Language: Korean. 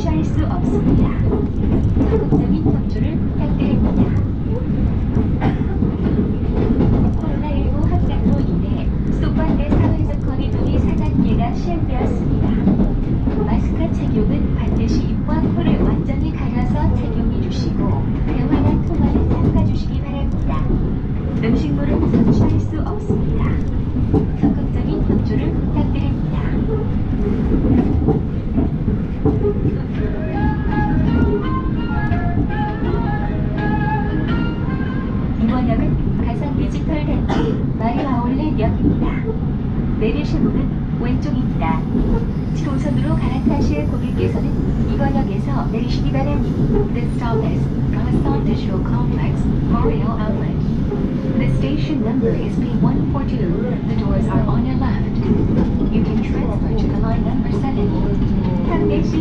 주시할 수 없습니다. 디지털 단지 마리 아울렛역입니다. 내리실 문은 왼쪽입니다. 7호선으로 갈아타실 고객께서는 이번역에서 내리시기 바랍니다. This stop is Galastan Digital Complex, Mario Outlet. The station number is P142. The doors are on your left. You can transfer to the line number 7. 상대 시